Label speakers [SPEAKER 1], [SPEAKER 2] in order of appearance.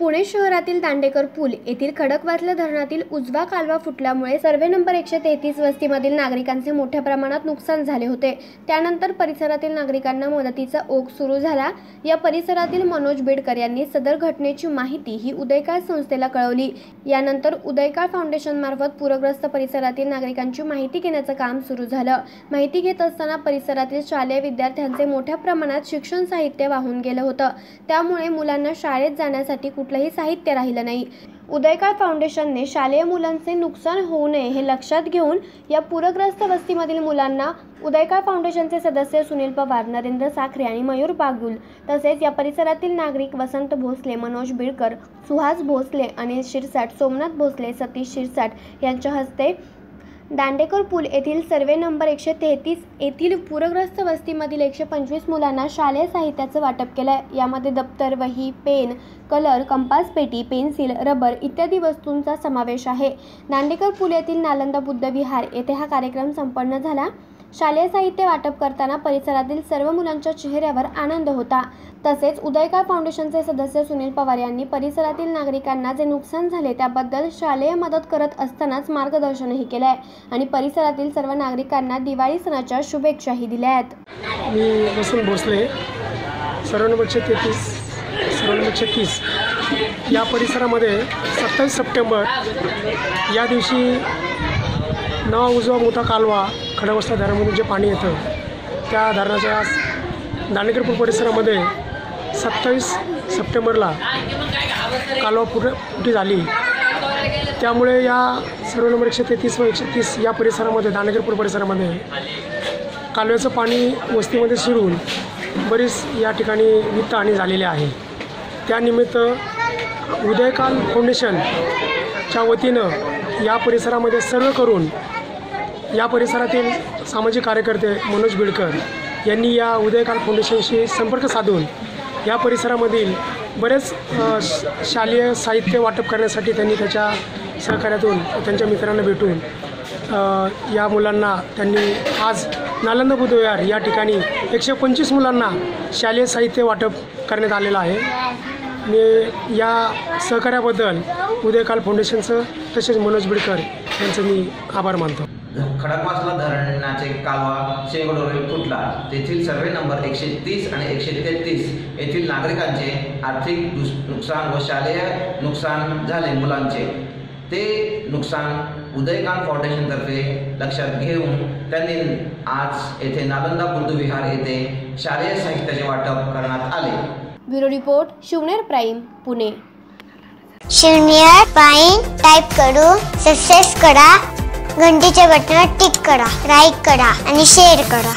[SPEAKER 1] पुणे शहरातील दांडेकर पूल येथील खडकवासला धरणातील उजवा कालवा फुटल्यामुळे सर्वे नंबर एकशे तेहतीस वस्तीमधील नागरिकांचे मोठ्या प्रमाणात नुकसान झाले होते. त्यानंतर परिसरातील नागरिकांना मदतीचा ओघ सुरू झाला. या परिसरातील मनोज बेडकर यांनी सदर घटनेची माहिती ही उदयकाळ संस्थेला कळवली. यानंतर उदयकाळ फाउंडेशनमार्फत पूरग्रस्त परिसरातील नागरिकांची माहिती घेण्याचं काम सुरू झालं. माहिती घेत असताना परिसरातील शालेय विद्यार्थ्यांचे मोठ्या प्रमाणात शिक्षण साहित्य वाहून गेलं होतं. त्यामुळे मुलांना शाळेत जाण्यासाठी कुठलंही साहित्य राहिलं नाही. उदयकाळ फाउंडेशनने शालेय मुलांचे नुकसान होऊ नये हे लक्षात घेऊन या पूरग्रस्त वस्तीमधील मुलांना उदयकाळ फाउंडेशनचे सदस्य सुनील पवार नरेंद्र साखरे आणि मयूर बागुल तसेच या परिसरातील नागरिक वसंत भोसले मनोज बिडकर सुहास भोसले अनिल शिरसाट सोमनाथ भोसले सतीश शिरसाट यांच्या हस्ते दांडेकर पूल येथील सर्वे नंबर एकशे तेहतीस येथील पूरग्रस्त वस्तीमधील एकशे पंचवीस मुलांना शालेय साहित्याचं वाटप केलं आहे यामध्ये दप्तर वही पेन कलर कंपास पेटी पेन्सिल रबर इत्यादी वस्तूंचा समावेश आहे. दांडेकर पूल येथील नालंदा बुद्ध विहार येथे हा कार्यक्रम संपन्न झाला. शालेय साहित्य वाटप करताना परिसरातील सर्व मुलांच्या चेहऱ्यावर आनंद होता. तसेच उदयकाळ फाउंडेशनचे सदस्य सुनील पवार यांनी परिसरातील नागरिकांना जे नुकसान झाले त्याबद्दल शालेय मदत करत असतानाच मार्गदर्शनही केलं आहे आणि परिसरातील सर्व नागरिकांना दिवाळी सणाच्या शुभेच्छाही दिल्या आहेत
[SPEAKER 2] मी वसंत भोसले सर्वांपेक्षा तेहतीस सर्वांपेक्षा तीस. या परिसरामध्ये सत्तावीस सप्टेंबर या दिवशी नवा उजवा मोठा कालवा खडवस्ता धरणामधून जे पाणी येतं त्या धरणाच्या दांडेकरपूर परिसरामध्ये सत्तावीस सप्टेंबरला कालवा फुटी झाली. त्यामुळे या सर्व नंबर एकशे तेहतीस व एकशे तीस या परिसरामध्ये दांडेकरपूर परिसरामध्ये कालव्याचं पाणी वस्तीमध्ये शिरून बरीच या ठिकाणी वित्तहानी झालेली आहे. त्यानिमित्त उदयकाल फाउंडेशनच्या वतीनं या परिसरामध्ये सर्व करून या परिसरातील सामाजिक कार्यकर्ते मनोज बिडकर यांनी या उदयकाल फाउंडेशनशी संपर्क साधून या परिसरामधील बरेच श- शालेय साहित्य वाटप करण्यासाठी त्यांनी त्याच्या सहकार्यातून त्यांच्या मित्रांना भेटून या मुलांना त्यांनी आज नालंदा बुधविहार या ठिकाणी एकशे पंचवीस मुलांना शालेय साहित्य वाटप करण्यात आलेलं आहे. मी या सहकार्याबद्दल उदयकाल फाउंडेशनचं तसेच मनोज बिडकर यांचं मी आभार मानतो.
[SPEAKER 3] खडकवासला धरणाचे कालवा शेंगडोरी फुटला. तेथील सर्वे नंबर एकशे तीस आणि एकशे तेहतीस येथील नागरिकांचे आर्थिक दुस नुकसान व शालेय नुकसान झाले मुलांचे. ते नुकसान उदयकांत फाउंडेशनतर्फे लक्षात घेऊन त्यांनी आज येथे नालंदा बुद्ध विहार येथे शालेय साहित्याचे वाटप करण्यात आले.
[SPEAKER 1] Bureau report Shivner prime Pune.
[SPEAKER 4] शून्य पाईन टाईप करून सक्सेस करा. घंटीच्या बटनावर टिक करा लाईक करा आणि शेअर करा.